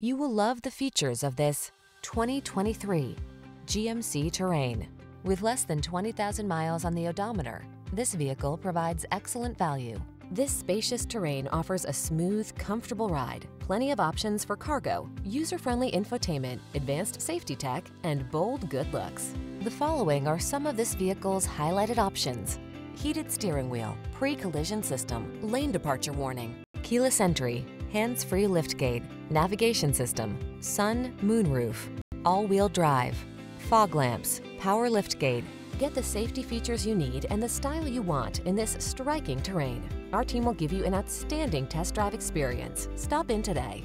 You will love the features of this 2023 GMC Terrain. With less than 20,000 miles on the odometer, this vehicle provides excellent value. This spacious terrain offers a smooth, comfortable ride, plenty of options for cargo, user-friendly infotainment, advanced safety tech, and bold good looks. The following are some of this vehicle's highlighted options. Heated steering wheel, pre-collision system, lane departure warning, keyless entry, hands-free liftgate, navigation system, sun, moonroof, all-wheel drive, fog lamps, power liftgate. Get the safety features you need and the style you want in this striking terrain. Our team will give you an outstanding test drive experience. Stop in today.